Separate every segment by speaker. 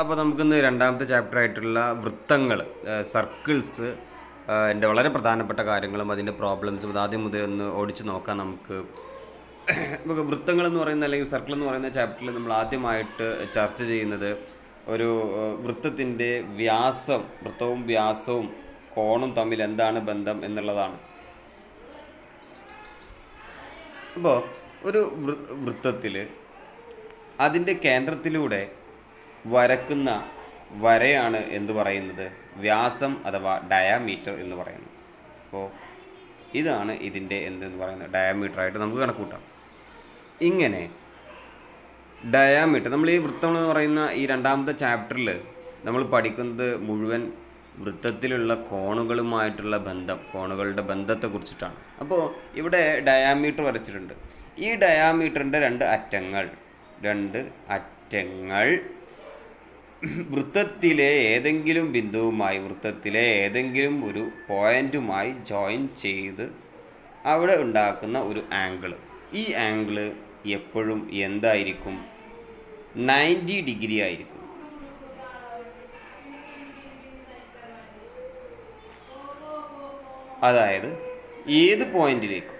Speaker 1: അപ്പോൾ നമുക്കിന്ന് രണ്ടാമത്തെ ചാപ്റ്റർ ആയിട്ടുള്ള വൃത്തങ്ങൾ സർക്കിൾസ് എന്റെ വളരെ പ്രധാനപ്പെട്ട കാര്യങ്ങളും അതിന്റെ പ്രോബ്ലംസും അത് ആദ്യം മുതൽ ഒന്ന് ഓടിച്ച് നോക്കാം നമുക്ക്. നമുക്ക് വൃത്തങ്ങൾ എന്ന് പറയുന്ന അല്ലെങ്കിൽ സർക്കിൾ എന്ന് പറയുന്ന ചാപ്റ്ററിൽ നമ്മൾ ആദ്യമായിട്ട് ചർച്ച ചെയ്യുന്നത് ഒരു വൃത്തത്തിന്റെ വ്യാസം വൃത്തവും വ്യാസവും കോണും തമ്മിൽ എന്താണ് ബന്ധം എന്നുള്ളതാണ്. അപ്പോൾ ഒരു വൃത്തത്തിൽ അതിന്റെ കേന്ദ്രത്തിലൂടെ വരക്കുന്ന വരയാണ് എന്ത് പറയുന്നത്? വ്യാസം അഥവാ ഡയാമീറ്റർ എന്ന് പറയുന്നത്. അപ്പോൾ ഇതാണ് ഇതിന്റെ എന്തെന്ന് പറയുന്നത്? ഡയാമീറ്റർ ആയിട്ട് നമുക്ക് കണക്കൂട്ടാം. ഇങ്ങനെ ഡയാമീറ്റർ നമ്മൾ ഈ വൃത്തം എന്ന് പറയുന്ന ഈ രണ്ടാമത്തെ ചാപ്റ്ററിൽ നമ്മൾ പഠിക്കുന്നത് മുഴുവൻ വൃത്തത്തിലുള്ള കോണുകളുമായിട്ടുള്ള ബന്ധം കോണുകളുടെ ബന്ധത്തെ കുറിച്ചിട്ടാണ്. അപ്പോൾ ഇവിടെ ഡയാമീറ്റർ വരച്ചിട്ടുണ്ട്. ഈ ഡയാമീറ്ററിന്റെ രണ്ട് അറ്റങ്ങൾ രണ്ട് അറ്റങ്ങൾ വൃത്തത്തിലെ ഏതെങ്കിലും ബിന്ദുവുമായി വൃത്തത്തിലെ ഏതെങ്കിലും ഒരു പോയിന്റുമായി ജോയിൻ ചെയ്ത് അവിടെ ഉണ്ടാക്കുന്ന ഒരു ആംഗിൾ ഈ ആംഗിൾ എപ്പോഴും എന്തായിരിക്കും? നയന്റി ഡിഗ്രി ആയിരിക്കും. അതായത് ഏത് പോയിന്റിലേക്കും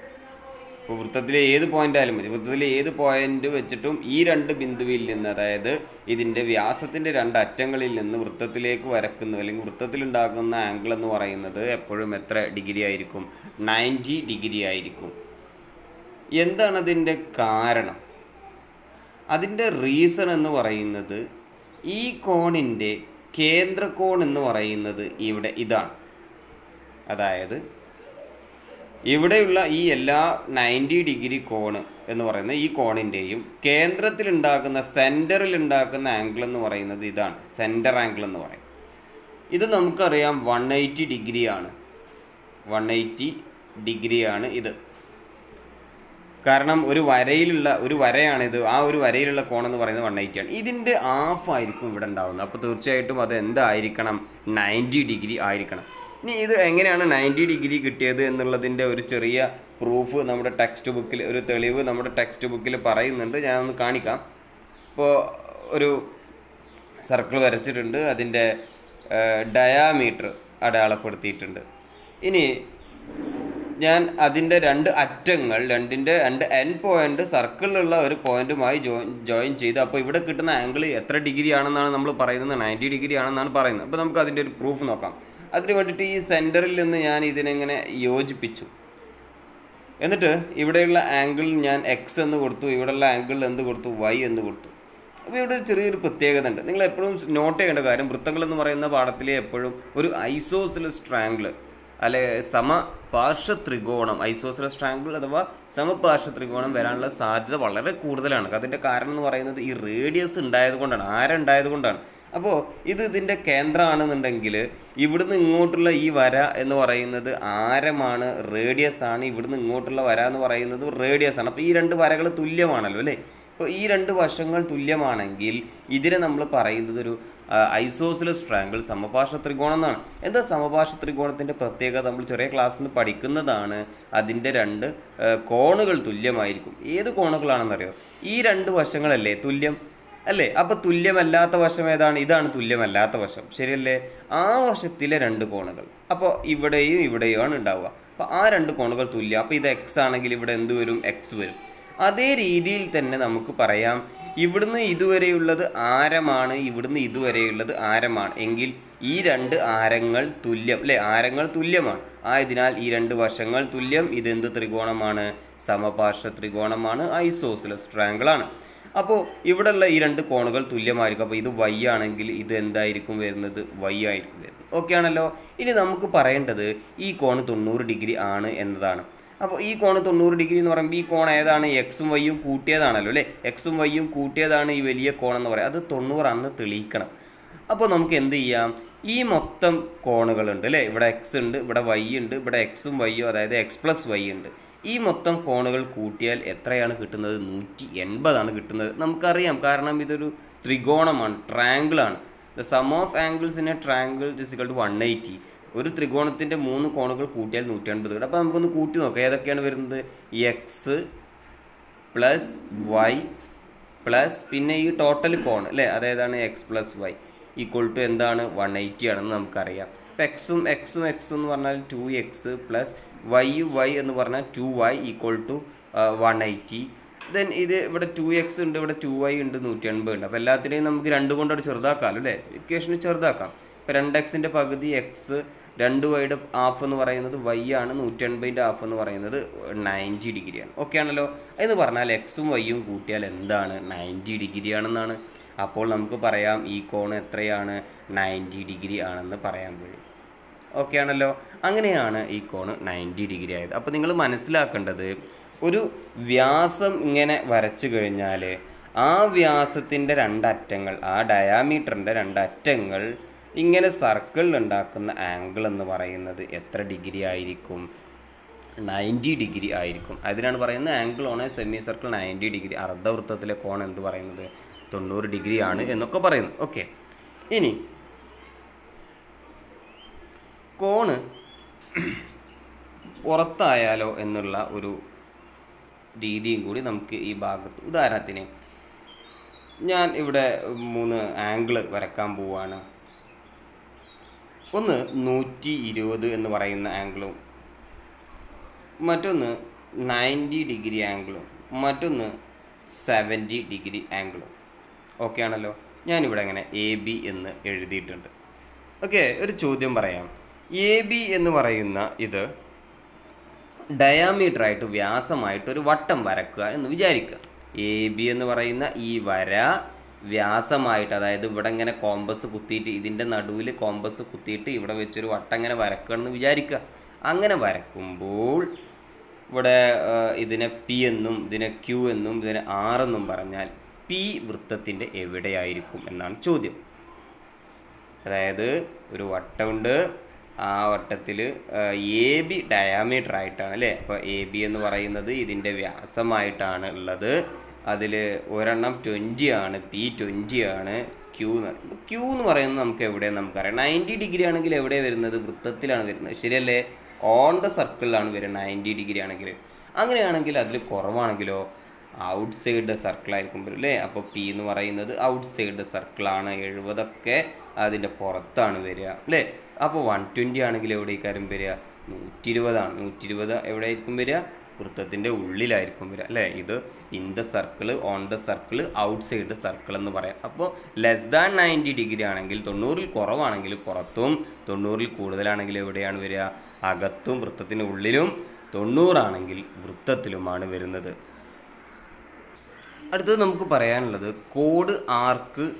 Speaker 1: ഇപ്പോൾ വൃത്തത്തിലെ ഏത് പോയിന്റ് ആയാലും മതി. വൃത്തത്തിലെ ഏത് പോയിന്റ് വെച്ചിട്ടും ഈ രണ്ട് ബിന്ദുവിൽ നിന്ന് അതായത് ഇതിന്റെ വ്യാസത്തിന്റെ രണ്ട് അറ്റങ്ങളിൽ നിന്ന് വൃത്തത്തിലേക്ക് വരക്കുന്നു അല്ലെങ്കിൽ വൃത്തത്തിൽ ഉണ്ടാക്കുന്ന ആംഗിൾ എന്ന് പറയുന്നത് എപ്പോഴും എത്ര ഡിഗ്രി ആയിരിക്കും? നയന്റി ഡിഗ്രി ആയിരിക്കും. എന്താണ് അതിന്റെ കാരണം? അതിന്റെ റീസൺ എന്ന് പറയുന്നത് ഈ കോണിന്റെ കേന്ദ്രകോൺ എന്ന് പറയുന്നത് ഇവിടെ ഇതാണ്. അതായത് ഇവിടെയുള്ള ഈ എല്ലാ നയന്റി ഡിഗ്രി കോണ് എന്ന് പറയുന്ന ഈ കോണിന്റെയും കേന്ദ്രത്തിൽ ഉണ്ടാക്കുന്ന സെന്ററിൽ ഉണ്ടാക്കുന്ന ആംഗിൾ എന്ന് പറയുന്നത് ഇതാണ്. സെന്റർ ആംഗിൾ എന്ന് പറയും. ഇത് നമുക്കറിയാം വൺ എയ്റ്റി ഡിഗ്രിയാണ്. വൺ എയ്റ്റി ഡിഗ്രിയാണ് ഇത്. കാരണം ഒരു വരയിലുള്ള ഒരു വരയാണിത്. ആ ഒരു വരയിലുള്ള കോണെന്ന് പറയുന്നത് വൺ എയ്റ്റി ആണ്. ഇതിന്റെ ഹാഫ് ആയിരിക്കും ഇവിടെ ഉണ്ടാവുന്നത്. അപ്പോൾ തീർച്ചയായിട്ടും അത് എന്തായിരിക്കണം? നയന്റി ഡിഗ്രി ആയിരിക്കണം. ഇനി ഇത് എങ്ങനെയാണ് നയന്റി ഡിഗ്രി കിട്ടിയത് എന്നുള്ളതിന്റെ ഒരു ചെറിയ പ്രൂഫ് നമ്മുടെ ടെക്സ്റ്റ് ബുക്കിൽ ഒരു തെളിവ് നമ്മുടെ ടെക്സ്റ്റ് ബുക്കിൽ പറയുന്നുണ്ട്. ഞാനൊന്ന് കാണിക്കാം. ഇപ്പോൾ ഒരു സർക്കിൾ വരച്ചിട്ടുണ്ട്. അതിന്റെ ഡയാമീറ്റർ അടയാളപ്പെടുത്തിയിട്ടുണ്ട്. ഇനി ഞാൻ അതിന്റെ രണ്ട് അറ്റങ്ങൾ രണ്ടിന്റെ രണ്ട് എൻ പോയിന്റ് സർക്കിളിലുള്ള ഒരു പോയിന്റുമായി ജോയിൻ ജോയിൻ ചെയ്ത്. അപ്പോൾ ഇവിടെ കിട്ടുന്ന ആംഗിൾ എത്ര ഡിഗ്രി ആണെന്നാണ് നമ്മൾ പറയുന്നത്? നയന്റി ഡിഗ്രി ആണെന്നാണ് പറയുന്നത്. അപ്പോൾ നമുക്ക് അതിന്റെ ഒരു പ്രൂഫ് നോക്കാം. അതിന് വേണ്ടിയിട്ട് ഈ സെന്ററിൽ നിന്ന് ഞാൻ ഇതിനെങ്ങനെ യോജിപ്പിച്ചു. എന്നിട്ട് ഇവിടെയുള്ള ആംഗിൾ ഞാൻ എക്സ് എന്ന് കൊടുത്തു ഇവിടെയുള്ള ആംഗിൾ എന്ത് കൊടുത്തു വൈ എന്ന് കൊടുത്തു. അപ്പോൾ ഇവിടെ ഒരു ചെറിയൊരു പ്രത്യേകത ഉണ്ട്. നിങ്ങൾ എപ്പോഴും നോട്ട് ചെയ്യേണ്ട കാര്യം വൃത്തങ്ങൾ എന്ന് പറയുന്ന പാഠത്തിലെ എപ്പോഴും ഒരു ഐസോസിലസ് ട്രാങ്കിൾ അല്ലെ സമപാർശ്വ ത്രികോണം ഐസോസിലസ് ട്രാങ്കിൾ അഥവാ സമപാർശ്വ ത്രികോണം വരാനുള്ള സാധ്യത വളരെ കൂടുതലാണ്. അതിന്റെ കാരണം എന്ന് പറയുന്നത് ഈ റേഡിയസ് ഉണ്ടായത് കൊണ്ടാണ് ആരുണ്ടായത് കൊണ്ടാണ്. അപ്പോൾ ഇത് ഇതിന്റെ കേന്ദ്രമാണെന്നുണ്ടെങ്കിൽ ഇവിടുന്ന് ഇങ്ങോട്ടുള്ള ഈ വര എന്ന് പറയുന്നത് ആരമാണ്? റേഡിയസ് ആണ്. ഇവിടുന്ന് ഇങ്ങോട്ടുള്ള വര എന്ന് പറയുന്നത് റേഡിയസ് ആണ്. അപ്പോൾ ഈ രണ്ട് വരകൾ തുല്യമാണല്ലോ അല്ലേ? അപ്പോൾ ഈ രണ്ട് വശങ്ങൾ തുല്യമാണെങ്കിൽ ഇതിനെ നമ്മൾ പറയുന്നത് ഒരു ഐസോസിലസ് ട്രാങ്കിൾ സമപാർശ്വ ത്രികോണം എന്നാണ്. എന്താ സമപാർശ്വ ത്രികോണത്തിന്റെ പ്രത്യേകത? നമ്മൾ ചെറിയ ക്ലാസ്സിൽ നിന്ന് പഠിക്കുന്നതാണ് അതിന്റെ രണ്ട് കോണുകൾ തുല്യമായിരിക്കും. ഏത് കോണുകളാണെന്നറിയോ? ഈ രണ്ട് വശങ്ങളല്ലേ തുല്യം? അല്ലേ? അപ്പോൾ തുല്യമല്ലാത്ത വശം ഏതാണ്? ഇതാണ് തുല്യമല്ലാത്ത വശം. ശരിയല്ലേ? ആ വശത്തിലെ രണ്ട് കോണുകൾ. അപ്പോൾ ഇവിടെയും ഇവിടെയും ആണ് ഉണ്ടാവുക. അപ്പോൾ ആ രണ്ട് കോണുകൾ തുല്യം. അപ്പോൾ ഇത് എക്സ് ആണെങ്കിൽ ഇവിടെ എന്ത് വരും? എക്സ് വരും. അതേ രീതിയിൽ തന്നെ നമുക്ക് പറയാം. ഇവിടുന്ന് ഇതുവരെയുള്ളത് ആരമാണ്? ഇവിടുന്ന് ഇതുവരെയുള്ളത് ആരമാണ്? എങ്കിൽ ഈ രണ്ട് ആരങ്ങൾ തുല്യം അല്ലേ? ആരങ്ങൾ തുല്യമാണ്. ആയതിനാൽ ഈ രണ്ട് വശങ്ങൾ തുല്യം. ഇതെന്ത് ത്രികോണമാണ്? സമപാർശ്വ ത്രികോണമാണ്. ഐസോസിലസ് ആണ്. അപ്പോൾ ഇവിടെയുള്ള ഈ രണ്ട് കോണുകൾ തുല്യമായിരിക്കും. അപ്പോൾ ഇത് വൈ ആണെങ്കിൽ ഇത് എന്തായിരിക്കും വരുന്നത്? വൈ ആയിരിക്കും വരുന്നത്. ഓക്കെ ആണല്ലോ? ഇനി നമുക്ക് പറയേണ്ടത് ഈ കോണ് തൊണ്ണൂറ് ഡിഗ്രി ആണ് എന്നതാണ്. അപ്പോൾ ഈ കോണ് തൊണ്ണൂറ് ഡിഗ്രി എന്ന് പറയുമ്പോൾ ഈ കോൺ ഏതാണ്? എക്സും വൈയും കൂട്ടിയതാണല്ലോ അല്ലേ? എക്സും വൈയും കൂട്ടിയതാണ് ഈ വലിയ കോൺ എന്ന് പറയുന്നത്. അത് തൊണ്ണൂറാണെന്ന് തെളിയിക്കണം. അപ്പോൾ നമുക്ക് എന്ത് ചെയ്യാം? ഈ മൊത്തം കോണുകളുണ്ട് അല്ലേ? ഇവിടെ എക്സ് ഉണ്ട് ഇവിടെ വൈ ഉണ്ട് ഇവിടെ എക്സും വൈയും അതായത് എക്സ് പ്ലസ് വൈ ഉണ്ട്. ഈ മൊത്തം കോണുകൾ കൂട്ടിയാൽ എത്രയാണ് കിട്ടുന്നത്? നൂറ്റി എൺപതാണ് കിട്ടുന്നത്. നമുക്കറിയാം. കാരണം ഇതൊരു ത്രികോണമാണ് ട്രാങ്കിളാണ് the sum of angles in a triangle is equal to one eighty ഒരു ത്രികോണത്തിന്റെ മൂന്ന് കോണുകൾ കൂട്ടിയാൽ നൂറ്റി എൺപത് കിട്ടും അപ്പോൾ നമുക്കൊന്ന് കൂട്ടി നോക്കാം. ഏതൊക്കെയാണ് വരുന്നത്? എക്സ് പ്ലസ് വൈ പ്ലസ് പിന്നെ ഈ ടോട്ടൽ കോൺ അല്ലേ? അതേതാണ് x plus y equal to എന്താണ്? വൺ എയ്റ്റി ആണെന്ന് നമുക്കറിയാം. അപ്പോൾ എക്സും എക്സും എക്സും എന്ന് പറഞ്ഞാൽ two x plus y you y എന്ന് പറഞ്ഞാൽ two y equal to one eighty then ഇത് ഇവിടെ ടു എക്സ് ഉണ്ട് ഇവിടെ ടു വൈ ഉണ്ട് നൂറ്റി എൺപത് ഉണ്ട്. അപ്പോൾ എല്ലാത്തിനെയും നമുക്ക് രണ്ട് അവിടെ ചെറുതാക്കാം അല്ലേ? ഇക്വേഷന് ചെറുതാക്കാം. ഇപ്പോൾ രണ്ട് എക്സിന്റെ പകുതി എക്സ് രണ്ട് വൈയുടെ ഹാഫ് എന്ന് പറയുന്നത് വൈ ആണ് നൂറ്റി എൺപതിന്റെ ഹാഫ് എന്ന് പറയുന്നത് നയന്റി ഡിഗ്രിയാണ് ഓക്കെ ആണല്ലോ? എന്ന് പറഞ്ഞാൽ എക്സും വൈയും കൂട്ടിയാൽ എന്താണ്? നയന്റി ഡിഗ്രി ആണെന്നാണ്. അപ്പോൾ നമുക്ക് പറയാം ഈ കോൺ എത്രയാണ്? നയന്റി ഡിഗ്രി ആണെന്ന് പറയാൻ കഴിയും ഓക്കെ ആണല്ലോ. അങ്ങനെയാണ് ഈ കോണ് നയന്റി ഡിഗ്രി ആയത്. അപ്പോൾ നിങ്ങൾ മനസ്സിലാക്കേണ്ടത് ഒരു വ്യാസം ഇങ്ങനെ വരച്ചു കഴിഞ്ഞാൽ ആ വ്യാസത്തിന്റെ രണ്ടറ്റങ്ങൾ ആ ഡയാമീറ്ററിന്റെ രണ്ടറ്റങ്ങൾ ഇങ്ങനെ സർക്കിളിൽ ഉണ്ടാക്കുന്ന ആംഗിൾ എന്ന് പറയുന്നത് എത്ര ഡിഗ്രി ആയിരിക്കും? നയന്റി ഡിഗ്രി ആയിരിക്കും. അതിനാണ് പറയുന്നത് angle on semi circle ninety degree അർദ്ധവൃത്തത്തിലെ കോൺ എന്ത് പറയുന്നത്? തൊണ്ണൂറ് ഡിഗ്രി ആണ് എന്നൊക്കെ പറയുന്നു. ഓക്കെ ഇനി കോണ് പുറത്തായാലോ എന്നുള്ള ഒരു രീതിയും കൂടി നമുക്ക് ഈ ഭാഗത്ത് ഉദാഹരണത്തിന് ഞാൻ ഇവിടെ മൂന്ന് ആംഗിൾ വരക്കാൻ പോവാണ്. ഒന്ന് നൂറ്റി ഇരുപത് എന്ന് പറയുന്ന ആംഗിളും മറ്റൊന്ന് നയന്റി ഡിഗ്രി ആംഗിളും മറ്റൊന്ന് സെവന്റി ഡിഗ്രി ആംഗിളും ഓക്കെ ആണല്ലോ? ഞാനിവിടെ അങ്ങനെ എ ബി എന്ന് എഴുതിയിട്ടുണ്ട്. ഓക്കെ ഒരു ചോദ്യം പറയാം. എ ബി എന്ന് പറയുന്ന ഇത് ഡയാമീറ്ററായിട്ട് വ്യാസമായിട്ട് ഒരു വട്ടം വരക്കുക എന്ന് വിചാരിക്കുക. എ ബി എന്ന് പറയുന്ന ഈ വര വ്യാസമായിട്ട് അതായത് ഇവിടെ ഇങ്ങനെ കോമ്പസ് കുത്തിയിട്ട് ഇതിന്റെ നടുവിൽ കോമ്പസ് കുത്തിയിട്ട് ഇവിടെ വെച്ചൊരു വട്ടം ഇങ്ങനെ വരക്കുക എന്ന് വിചാരിക്കുക. അങ്ങനെ വരക്കുമ്പോൾ ഇവിടെ ഇതിനെ പി എന്നും ഇതിനെ ക്യൂ എന്നും ഇതിനെ ആർ എന്നും പറഞ്ഞാൽ പി വൃത്തത്തിന്റെ എവിടെയായിരിക്കും എന്നാണ് ചോദ്യം. അതായത് ഒരു വട്ടമുണ്ട് ആ വട്ടത്തിൽ എ ബി ഡയാമീറ്റർ ആയിട്ടാണ് അല്ലേ? അപ്പോൾ എ ബി എന്ന് പറയുന്നത് ഇതിന്റെ വ്യാസമായിട്ടാണ് ഉള്ളത്. അതിൽ ഒരെണ്ണം ട്വന്റി ആണ് പി ട്വന്റി ആണ് ക്യൂ എന്ന് പറയുന്നത് ക്യൂ എന്ന് പറയുന്നത് നമുക്ക് എവിടെ നമുക്കറിയാം? നയന്റി ഡിഗ്രി ആണെങ്കിൽ എവിടെ വരുന്നത്? വൃത്തത്തിലാണ് വരുന്നത്. ശരിയല്ലേ? ഓൺ ദ സർക്കിളിലാണ് വരുന്നത് നയന്റി ഡിഗ്രി ആണെങ്കിൽ. അങ്ങനെയാണെങ്കിൽ അതിൽ കുറവാണെങ്കിലോ ഔട്ട് സൈഡ് ദ സർക്കിളായിരിക്കും വരും അല്ലേ? അപ്പോൾ പി എന്ന് പറയുന്നത് ഔട്ട് സൈഡ് ദ സർക്കിളാണ് എഴുപതൊക്കെ അതിന്റെ പുറത്താണ് വരിക അല്ലേ? അപ്പോൾ വൺ ട്വന്റി ആണെങ്കിൽ എവിടേക്കാരും വരിക നൂറ്റി ഇരുപതാണ് നൂറ്റി ഇരുപത് എവിടെയായിരിക്കും വരിക? വൃത്തത്തിന്റെ ഉള്ളിലായിരിക്കും വരിക അല്ലേ? ഇത് in the circle on the circle outside circle എന്ന് പറയാം. അപ്പോൾ ലെസ് ദാൻ നയന്റി ഡിഗ്രി ആണെങ്കിൽ തൊണ്ണൂറിൽ കുറവാണെങ്കിൽ പുറത്തും തൊണ്ണൂറിൽ കൂടുതലാണെങ്കിൽ എവിടെയാണ് വരിക? അകത്തും വൃത്തത്തിന്റെ ഉള്ളിലും തൊണ്ണൂറാണെങ്കിൽ വൃത്തത്തിലുമാണ് വരുന്നത്. അടുത്തത് നമുക്ക് പറയാനുള്ളത് കോഡ് ആർക്ക്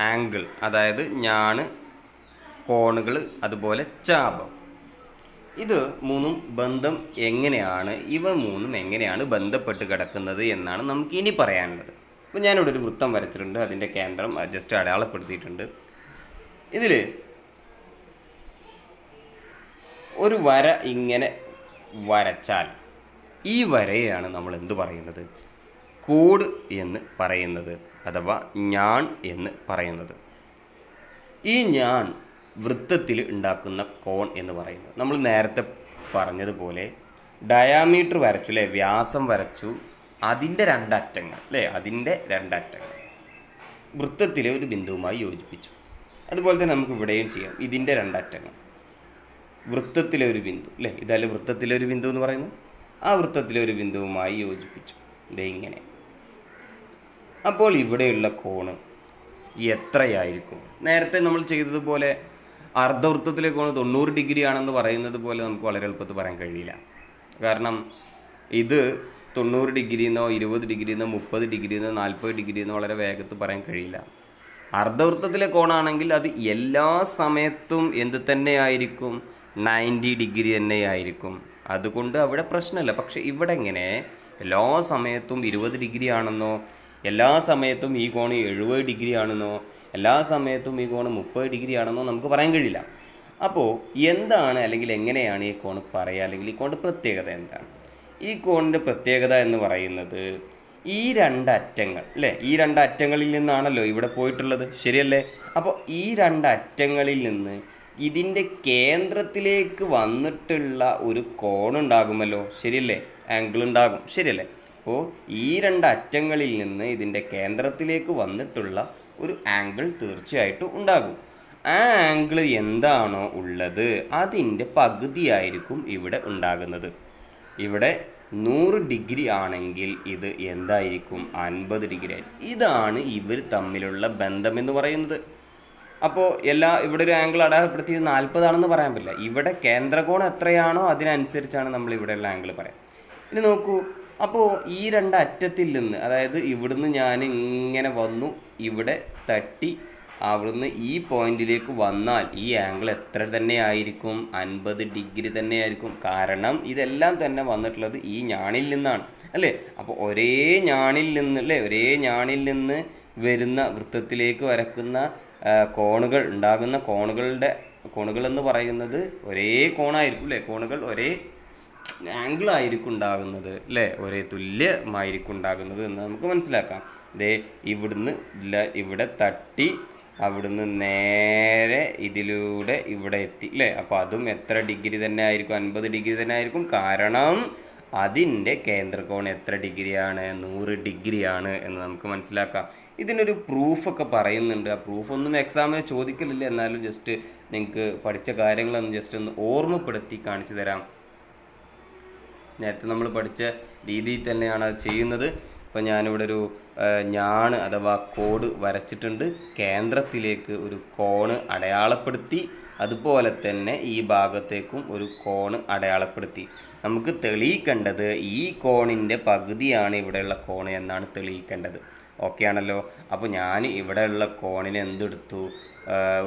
Speaker 1: ആംഗിൾ അതായത് ഞാണ് കോണുകൾ അതുപോലെ ചാപം. ഇത് മൂന്നും ബന്ധം എങ്ങനെയാണ്? ഇവ മൂന്നും എങ്ങനെയാണ് ബന്ധപ്പെട്ട് കിടക്കുന്നത് എന്നാണ് നമുക്ക് ഇനി പറയാനുള്ളത്. അപ്പോൾ ഞാനിവിടെ ഒരു വൃത്തം വരച്ചിട്ടുണ്ട് അതിന്റെ കേന്ദ്രം ജസ്റ്റ് അടയാളപ്പെടുത്തിയിട്ടുണ്ട്. ഇതിൽ ഒരു വര ഇങ്ങനെ വരച്ചാൽ ഈ വരയാണ് നമ്മൾ എന്ത് പറയുന്നത്? കോഡ് എന്ന് പറയുന്നത് അഥവാ ഞാൻ എന്ന് പറയുന്നത്. ഈ ഞാൻ വൃത്തത്തിൽ ഉണ്ടാക്കുന്ന കോൺ എന്ന് പറയുന്നത്. നമ്മൾ നേരത്തെ പറഞ്ഞതുപോലെ ഡയാമീറ്റർ വരച്ചു അല്ലേ വ്യാസം വരച്ചു. അതിന്റെ രണ്ടറ്റങ്ങൾ അല്ലേ അതിന്റെ രണ്ടറ്റങ്ങൾ. വൃത്തത്തിലെ ഒരു ബിന്ദുവുമായി യോജിപ്പിച്ചു. അതുപോലെ തന്നെ നമുക്ക് ഇവിടെയും ചെയ്യാം. ഇതിന്റെ രണ്ടറ്റങ്ങൾ. വൃത്തത്തിലെ ഒരു ബിന്ദു അല്ലേ ഇതല്ലേ വൃത്തത്തിലെ ഒരു ബിന്ദു എന്ന് പറയുന്നത്? ആ വൃത്തത്തിലെ ഒരു ബിന്ദുവുമായി യോജിപ്പിച്ചു. ഇതേ ഇങ്ങനെ. അപ്പോൾ ഇവിടെയുള്ള കോണ് എത്രയായിരിക്കും? നേരത്തെ നമ്മൾ ചെയ്തതുപോലെ അർദ്ധവൃത്തത്തിലെ പോകുന്നത് തൊണ്ണൂറ് ഡിഗ്രി ആണെന്ന് പറയുന്നത് പോലെ നമുക്ക് വളരെ എളുപ്പത്തിൽ പറയാൻ കഴിയില്ല. കാരണം ഇത് തൊണ്ണൂറ് ഡിഗ്രിന്നോ ഇരുപത് ഡിഗ്രിന്നോ മുപ്പത് ഡിഗ്രിന്നോ നാൽപ്പത് ഡിഗ്രിന്നോ വളരെ വേഗത്തിൽ പറയാൻ കഴിയില്ല. അർദ്ധവൃത്തത്തിലെ കോണാണെങ്കിൽ അത് എല്ലാ സമയത്തും എന്ത് തന്നെയായിരിക്കും? നയന്റി ഡിഗ്രി തന്നെയായിരിക്കും. അതുകൊണ്ട് അവിടെ പ്രശ്നമില്ല. പക്ഷെ ഇവിടെ എങ്ങനെ? എല്ലാ സമയത്തും ഇരുപത് ഡിഗ്രി ആണെന്നോ എല്ലാ സമയത്തും ഈ കോണ് എഴുപത് ഡിഗ്രി ആണെന്നോ എല്ലാ സമയത്തും ഈ കോണ് മുപ്പത് ഡിഗ്രി ആണെന്നോ നമുക്ക് പറയാൻ കഴിയില്ല. അപ്പോൾ എന്താണ് അല്ലെങ്കിൽ എങ്ങനെയാണ് ഈ കോണ് പറയുക? അല്ലെങ്കിൽ ഈ കോണിന്റെ പ്രത്യേകത എന്താണ്? ഈ കോണിന്റെ പ്രത്യേകത എന്ന് പറയുന്നത് ഈ രണ്ട് അറ്റങ്ങൾ അല്ലേ? ഈ രണ്ട് അറ്റങ്ങളിൽ നിന്നാണല്ലോ ഇവിടെ പോയിട്ടുള്ളത്. ശരിയല്ലേ? അപ്പോൾ ഈ രണ്ട് അറ്റങ്ങളിൽ നിന്ന് ഇതിന്റെ കേന്ദ്രത്തിലേക്ക് വന്നിട്ടുള്ള ഒരു കോണുണ്ടാകുമല്ലോ. ശരിയല്ലേ? ആംഗിൾ ഉണ്ടാകും. ശരിയല്ലേ? അപ്പോൾ ഈ രണ്ട് അറ്റങ്ങളിൽ നിന്ന് ഇതിന്റെ കേന്ദ്രത്തിലേക്ക് വന്നിട്ടുള്ള ഒരു ആംഗിൾ തീർച്ചയായിട്ടും ഉണ്ടാകും. ആ ആംഗിൾ എന്താണോ ഉള്ളത് അതിന്റെ പകുതിയായിരിക്കും ഇവിടെ ഉണ്ടാകുന്നത്. ഇവിടെ നൂറ് ഡിഗ്രി ആണെങ്കിൽ ഇത് എന്തായിരിക്കും? അൻപത് ഡിഗ്രി ആയിരിക്കും ഇതാണ് ഇവർ തമ്മിലുള്ള ബന്ധമെന്ന് പറയുന്നത്. അപ്പോൾ എല്ലാ ഇവിടെ ഒരു ആംഗിൾ അടയാളപ്പെടുത്തിയത് നാൽപ്പതാണെന്ന് പറയാൻ പറ്റില്ല. ഇവിടെ കേന്ദ്രകോണം എത്രയാണോ അതിനനുസരിച്ചാണ് നമ്മൾ ഇവിടെയുള്ള ആംഗിൾ പറയാം. ഇനി നോക്കൂ അപ്പോൾ ഈ രണ്ട് അറ്റത്തിൽ നിന്ന് അതായത് ഇവിടുന്ന് ഞാൻ ഇങ്ങനെ വന്നു ഇവിടെ തട്ടി അവിടുന്ന് ഈ പോയിന്റിലേക്ക് വന്നാൽ ഈ ആംഗിൾ എത്ര തന്നെ ആയിരിക്കും അൻപത് ഡിഗ്രി തന്നെ ആയിരിക്കും കാരണം ഇതെല്ലാം തന്നെ വന്നിട്ടുള്ളത് ഈ ഞാണിൽ നിന്നാണ് അല്ലേ? അപ്പോൾ ഒരേ ഞാണിൽ നിന്ന് അല്ലേ? ഒരേ ഞാണിൽ നിന്ന് വരുന്ന വൃത്തത്തിലേക്ക് വരക്കുന്ന കോണുകൾ ഉണ്ടാകുന്ന കോണുകളുടെ കോണുകൾ എന്ന് പറയുന്നത് ഒരേ കോണായിരിക്കും അല്ലേ? കോണുകൾ ഒരേ ആംഗിൾ ആയിരിക്കും ഉണ്ടാകുന്നത് അല്ലേ ഒരേ തുല്യമായിരിക്കും ഉണ്ടാകുന്നത് എന്ന് നമുക്ക് മനസ്സിലാക്കാം. ദേ ഇവിടുന്ന് ഇവിടെ തട്ടി അവിടുന്ന് നേരെ ഇതിലൂടെ ഇവിടെ എത്തി അല്ലേ അപ്പോൾ അതും എത്ര ഡിഗ്രി തന്നെ ആയിരിക്കും? അൻപത് ഡിഗ്രി തന്നെ ആയിരിക്കും. കാരണം അതിന്റെ കേന്ദ്രകോൺ എത്ര ഡിഗ്രിയാണ്? നൂറ് ഡിഗ്രിയാണ് എന്ന് നമുക്ക് മനസ്സിലാക്കാം. ഇതിനൊരു പ്രൂഫൊക്കെ പറയുന്നുണ്ട്. ആ പ്രൂഫൊന്നും എക്സാമിന് ചോദിക്കലില്ല. എന്നാലും ജസ്റ്റ് നിങ്ങൾക്ക് പഠിച്ച കാര്യങ്ങളൊന്ന് ജസ്റ്റ് ഒന്ന് ഓർമ്മപ്പെടുത്തി കാണിച്ചു തരാം. നേരത്തെ നമ്മൾ പഠിച്ച രീതിയിൽ തന്നെയാണ് അത് ചെയ്യുന്നത്. ഇപ്പം ഞാനിവിടെ ഒരു ഞാണ് അഥവാ കോഡ് വരച്ചിട്ടുണ്ട്. കേന്ദ്രത്തിലേക്ക് ഒരു കോണ് അടയാളപ്പെടുത്തി അതുപോലെ തന്നെ ഈ ഭാഗത്തേക്കും ഒരു കോണ് അടയാളപ്പെടുത്തി. നമുക്ക് തെളിയിക്കേണ്ടത് ഈ കോണിന്റെ പകുതിയാണ് ഇവിടെയുള്ള കോണ് എന്നാണ് തെളിയിക്കേണ്ടത്. ഓക്കെ ആണല്ലോ? അപ്പോൾ ഞാൻ ഇവിടെയുള്ള കോണിന് എന്തെടുത്തു?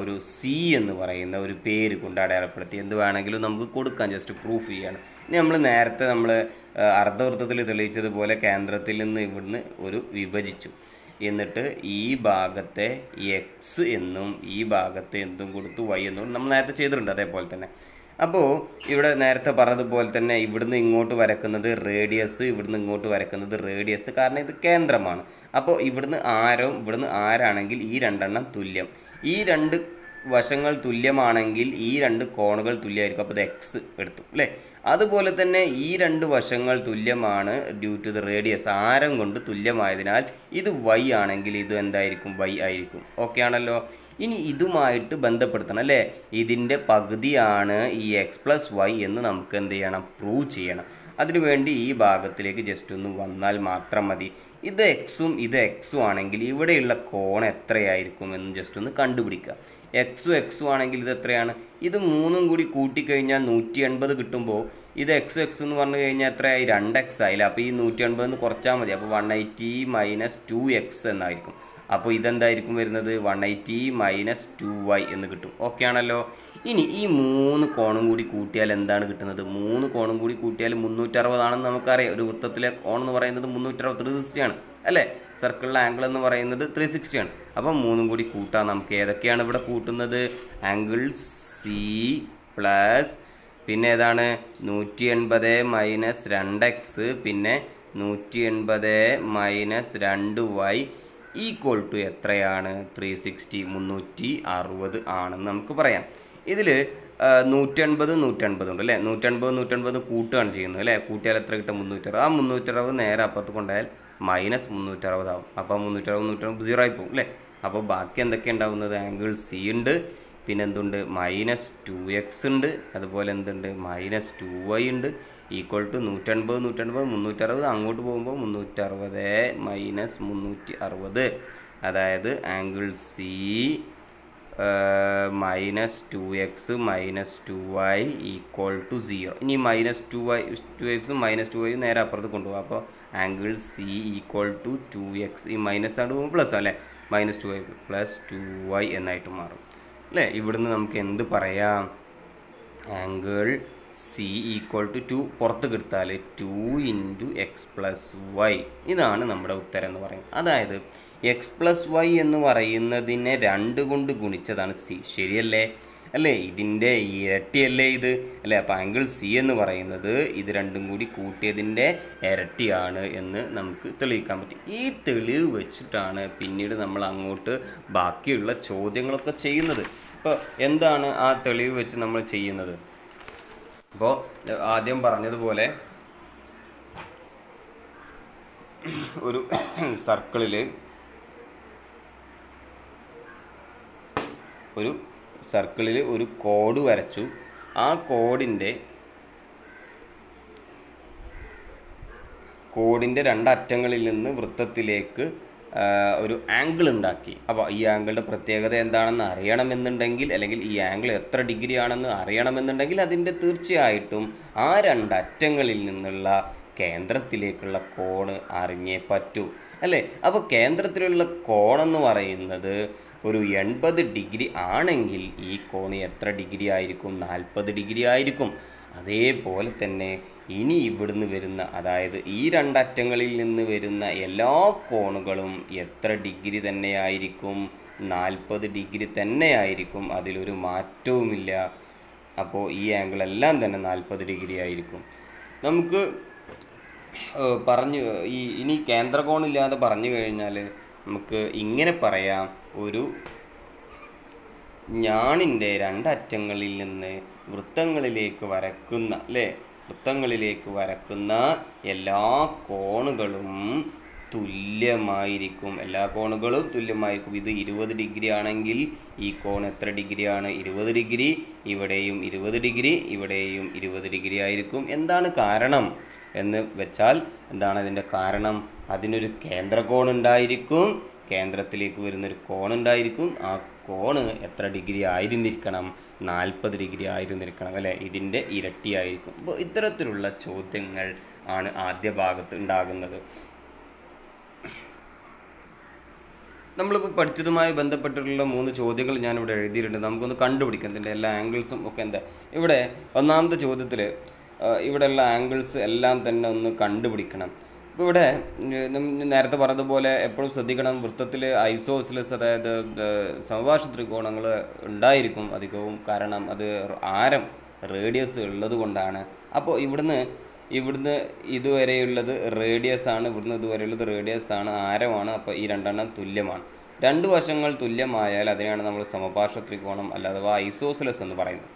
Speaker 1: ഒരു സി എന്ന് പറയുന്ന ഒരു പേര് കൊണ്ട് അടയാളപ്പെടുത്തി. എന്ത് വേണമെങ്കിലും നമുക്ക് കൊടുക്കാം. ജസ്റ്റ് പ്രൂഫ് ചെയ്യാണ്. ഇനി നമ്മൾ നേരത്തെ നമ്മൾ അർദ്ധവൃത്തത്തിൽ തെളിയിച്ചതുപോലെ കേന്ദ്രത്തിൽ നിന്ന് ഇവിടുന്ന് ഒരു വിഭജിച്ചു. എന്നിട്ട് ഈ ഭാഗത്തെ എക്സ് എന്നും ഈ ഭാഗത്തെ എന്തും കൊടുത്തു വൈ എന്നും നമ്മൾ നേരത്തെ ചെയ്തിട്ടുണ്ട് അതേപോലെ തന്നെ. അപ്പോൾ ഇവിടെ നേരത്തെ പറഞ്ഞതുപോലെ തന്നെ ഇവിടുന്ന് ഇങ്ങോട്ട് വരക്കുന്നത് റേഡിയസ് ഇവിടുന്ന് ഇങ്ങോട്ട് വരക്കുന്നത് റേഡിയസ് കാരണം ഇത് കേന്ദ്രമാണ്. അപ്പോൾ ഇവിടുന്ന് ആരോ ഇവിടുന്ന് ആരാണെങ്കിൽ ഈ രണ്ടെണ്ണം തുല്യം. ഈ രണ്ട് വശങ്ങൾ തുല്യമാണെങ്കിൽ ഈ രണ്ട് കോണുകൾ തുല്യമായിരിക്കും. അപ്പോൾ ഇത് എക്സ് എടുത്തു അല്ലേ? അതുപോലെ തന്നെ ഈ രണ്ട് വശങ്ങൾ തുല്യമാണ് ഡ്യൂ ടു ദ റേഡിയസ് ആരം കൊണ്ട് തുല്യമായതിനാൽ ഇത് വൈ ആണെങ്കിൽ ഇത് എന്തായിരിക്കും? വൈ ആയിരിക്കും. ഓക്കെ ആണല്ലോ? ഇനി ഇതുമായിട്ട് ബന്ധപ്പെടുത്തണം അല്ലേ? ഇതിന്റെ പകുതിയാണ് ഈ എക്സ് പ്ലസ് വൈ എന്ന് നമുക്ക് എന്ത് ചെയ്യണം? പ്രൂവ് ചെയ്യണം. അതിനുവേണ്ടി ഈ ഭാഗത്തിലേക്ക് ജസ്റ്റ് ഒന്ന് വന്നാൽ മാത്രം മതി. ഇത് എക്സും ഇത് എക്സും ആണെങ്കിൽ ഇവിടെയുള്ള കോൺ എത്രയായിരിക്കും എന്ന് ജസ്റ്റ് ഒന്ന് കണ്ടുപിടിക്കുക. എക്സും എക്സും ആണെങ്കിൽ ഇത് എത്രയാണ്? ഇത് മൂന്നും കൂടി കൂട്ടിക്കഴിഞ്ഞാൽ നൂറ്റി എൺപത് കിട്ടുമ്പോൾ ഇത് എക്സ് എക്സ് എന്ന് പറഞ്ഞു കഴിഞ്ഞാൽ എത്രയായി രണ്ട് എക്സ് ആയില്ല? അപ്പോൾ ഈ നൂറ്റി എൺപത് കുറച്ചാൽ മതി. അപ്പോൾ one eighty minus two x എന്നായിരിക്കും. അപ്പോൾ ഇതെന്തായിരിക്കും വരുന്നത്? One eighty minus two y എന്ന് കിട്ടും. ഓക്കെ ആണല്ലോ? ഇനി ഈ മൂന്ന് കോണും കൂടി കൂട്ടിയാൽ എന്താണ് കിട്ടുന്നത്? മൂന്ന് കോണും കൂടി കൂട്ടിയാൽ മുന്നൂറ്ററുപതാണെന്ന് നമുക്കറിയാം. ഒരു വൃത്തത്തിലെ കോൺ എന്ന് പറയുന്നത് മുന്നൂറ്ററുപത് ത്രീ സിക്സ്റ്റിയാണ് അല്ലേ? സർക്കിളിലെ ആംഗിൾ എന്ന് പറയുന്നത് ത്രീ സിക്സ്റ്റിയാണ് അപ്പം മൂന്നും കൂടി കൂട്ടാം. നമുക്ക് ഏതൊക്കെയാണ് ഇവിടെ കൂട്ടുന്നത്? ആംഗിൾ സി പ്ലസ് പിന്നെ ഏതാണ് നൂറ്റി എൺപത് മൈനസ് രണ്ട് എക്സ് പിന്നെ നൂറ്റി എൺപത് മൈനസ് രണ്ട് വൈ ഈക്വൾ ടു എത്രയാണ്? ത്രീ സിക്സ്റ്റി മുന്നൂറ്റി അറുപത് ആണെന്ന് നമുക്ക് പറയാം. ഇതിൽ നൂറ്റൻപത് നൂറ്റൻപത് ഉണ്ട് അല്ലേ? നൂറ്റൻപത് നൂറ്റൻപത് കൂട്ടുകയാണ് ചെയ്യുന്നത് അല്ലേ? കൂട്ടിയാൽ എത്ര കിട്ടും? മുന്നൂറ്ററുപത്. ആ മുന്നൂറ്ററുപത് നേരെ അപ്പുറത്ത് കൊണ്ടുപോയാൽ മൈനസ് മുന്നൂറ്ററുപതാവും. അപ്പോൾ മുന്നൂറ്ററുപത് നൂറ്ററുപത് സീറോ ആയി അല്ലേ? അപ്പോൾ ബാക്കി എന്തൊക്കെ ഉണ്ടാവുന്നത് ആംഗിൾ സി ഉണ്ട്. പിന്നെ എന്തുണ്ട് മൈനസ് ടു എക്സ് ഉണ്ട്. അതുപോലെ എന്തുണ്ട്? മൈനസ് ടു വൈ ഉണ്ട്. ഈക്വൽ ടു നൂറ്റൻപത് നൂറ്റൻപത് മുന്നൂറ്ററുപത്. അങ്ങോട്ട് പോകുമ്പോൾ മുന്നൂറ്ററുപത് മൈനസ് മുന്നൂറ്റി അറുപത് അതായത് angle C minus two x minus two y equal to zero ഇനി മൈനസ് ടു വൈ ടു എക്സും മൈനസ് ടു വൈ നേരെ അപ്പുറത്ത് കൊണ്ടുപോകും. അപ്പോൾ angle C equal to two x ഈ മൈനസ് ആണ് പ്ലസ് അല്ലേ? Minus two y plus two y എന്നായിട്ട് മാറും. അല്ലേ? ഇവിടുന്ന് നമുക്ക് എന്ത് പറയാം? Angle C equal to two പുറത്ത് കിട്ടാൽ two into x plus y ഇതാണ് നമ്മുടെ ഉത്തരം എന്ന് പറയുന്നത്. അതായത് എക്സ് പ്ലസ് വൈ എന്ന് പറയുന്നതിനെ രണ്ട് കൊണ്ട് ഗുണിച്ചതാണ് സി ശരിയല്ലേ? അല്ലേ? ഇതിന്റെ ഇരട്ടിയല്ലേ ഇത്? അല്ലേ? അപ്പോൾ ആംഗിൾ സി എന്ന് പറയുന്നത് ഇത് രണ്ടും കൂടി കൂട്ടിയതിന്റെ ഇരട്ടിയാണ് എന്ന് നമുക്ക് തെളിയിക്കാൻ പറ്റും. ഈ തെളിവ് വെച്ചിട്ടാണ് പിന്നീട് നമ്മൾ അങ്ങോട്ട് ബാക്കിയുള്ള ചോദ്യങ്ങളൊക്കെ ചെയ്യുന്നത്. ഇപ്പോൾ എന്താണ് ആ തെളിവ് വെച്ച് നമ്മൾ ചെയ്യുന്നത്? അപ്പോൾ ആദ്യം പറഞ്ഞതുപോലെ ഒരു സർക്കിളിൽ ഒരു സർക്കിളിൽ ഒരു കോഡ് വരച്ചു. ആ കോഡിന്റെ കോഡിന്റെ രണ്ടറ്റങ്ങളിൽ നിന്ന് വൃത്തത്തിലേക്ക് ഒരു ആംഗിൾ ഉണ്ടാക്കി. അപ്പോൾ ഈ ആംഗിളിന്റെ പ്രത്യേകത എന്താണെന്ന് അറിയണമെന്നുണ്ടെങ്കിൽ അല്ലെങ്കിൽ ഈ ആംഗിൾ എത്ര ഡിഗ്രി ആണെന്ന് അറിയണമെന്നുണ്ടെങ്കിൽ അതിന്റെ തീർച്ചയായിട്ടും ആ രണ്ടറ്റങ്ങളിൽ നിന്നുള്ള കേന്ദ്രത്തിലേക്കുള്ള കോണ് അറിഞ്ഞേ പറ്റൂ. അല്ലേ? അപ്പോൾ കേന്ദ്രത്തിലുള്ള കോണെന്ന് പറയുന്നത് ഒരു എൺപത് ഡിഗ്രി ആണെങ്കിൽ ഈ കോണ് എത്ര ഡിഗ്രി ആയിരിക്കും? നാൽപ്പത് ഡിഗ്രി ആയിരിക്കും. അതേപോലെ തന്നെ ഇനി ഇവിടുന്ന് വരുന്ന അതായത് ഈ രണ്ടറ്റങ്ങളിൽ നിന്ന് വരുന്ന എല്ലാ കോണുകളും എത്ര ഡിഗ്രി തന്നെയായിരിക്കും നാൽപ്പത് ഡിഗ്രി തന്നെയായിരിക്കും അതിലൊരു മാറ്റവുമില്ല. അപ്പോൾ ഈ ആംഗിൾ എല്ലാം തന്നെ നാൽപ്പത് ഡിഗ്രി ആയിരിക്കും. നമുക്ക് പറഞ്ഞു ഈ ഇനി കേന്ദ്രകോണില്ലാതെ പറഞ്ഞു കഴിഞ്ഞാൽ നമുക്ക് ഇങ്ങനെ പറയാം. ഒരു ഞാണിന്റെ രണ്ടറ്റങ്ങളിൽ നിന്ന് വൃത്തങ്ങളിലേക്ക് വരക്കുന്ന അല്ലേ? വൃത്തങ്ങളിലേക്ക് വരക്കുന്ന എല്ലാ കോണുകളും തുല്യമായിരിക്കും. എല്ലാ കോണുകളും തുല്യമായിരിക്കും. ഇത് ഇരുപത് ഡിഗ്രി ആണെങ്കിൽ ഈ കോൺ എത്ര ഡിഗ്രിയാണ് ഇരുപത് ഡിഗ്രി. ഇവിടെയും ഇരുപത് ഡിഗ്രി. ഇവിടെയും ഇരുപത് ഡിഗ്രി ആയിരിക്കും. എന്താണ് കാരണം? എന്ന് വെച്ചാൽ എന്താണ് അതിന്റെ കാരണം? അതിനൊരു കേന്ദ്രകോൺ ഉണ്ടായിരിക്കും കേന്ദ്രത്തിലേക്ക് വരുന്നൊരു കോണുണ്ടായിരിക്കും. ആ കോണ് എത്ര ഡിഗ്രി ആയിരുന്നിരിക്കണം? നാൽപ്പത് ഡിഗ്രി ആയിരുന്നിരിക്കണം അല്ലേ? ഇതിന്റെ ഇരട്ടിയായിരിക്കും. അപ്പോൾ ഇത്തരത്തിലുള്ള ചോദ്യങ്ങൾ ആണ് ആദ്യ ഭാഗത്ത് ഉണ്ടാകുന്നത്. നമ്മളിപ്പോൾ പഠിച്ചതുമായി ബന്ധപ്പെട്ടിട്ടുള്ള മൂന്ന് ചോദ്യങ്ങൾ ഞാനിവിടെ എഴുതിയിട്ടുണ്ട്. നമുക്കൊന്ന് കണ്ടുപിടിക്കാം. ഇതിന്റെ എല്ലാ ആംഗിൾസും ഒക്കെ എന്താ? ഇവിടെ ഒന്നാമത്തെ ചോദ്യത്തിൽ ഇവിടെയുള്ള ആംഗിൾസ് എല്ലാം തന്നെ ഒന്ന് കണ്ടുപിടിക്കണം. ഇപ്പോൾ ഇവിടെ നേരത്തെ പറഞ്ഞതുപോലെ എപ്പോഴും ശ്രദ്ധിക്കണം വൃത്തത്തിൽ ഐസോസിലസ് അതായത് സമപാർശ്വ ത്രികോണങ്ങൾ ഉണ്ടായിരിക്കും അധികവും. കാരണം അത് ആരം റേഡിയസ് ഉള്ളത് കൊണ്ടാണ്. അപ്പോൾ ഇവിടുന്ന് ഇവിടുന്ന് ഇതുവരെയുള്ളത് റേഡിയസ് ആണ് ഇവിടുന്ന് ഇതുവരെയുള്ളത് റേഡിയസ് ആണ് ആരമാണ് അപ്പോൾ ഈ രണ്ടെണ്ണം തുല്യമാണ്. രണ്ട് വശങ്ങൾ തുല്യമായാൽ അതിനെയാണ് നമ്മൾ സമപാർശ്വ ത്രികോണം അല്ല അഥവാ ഐസോസിലസ് എന്ന് പറയുന്നത്.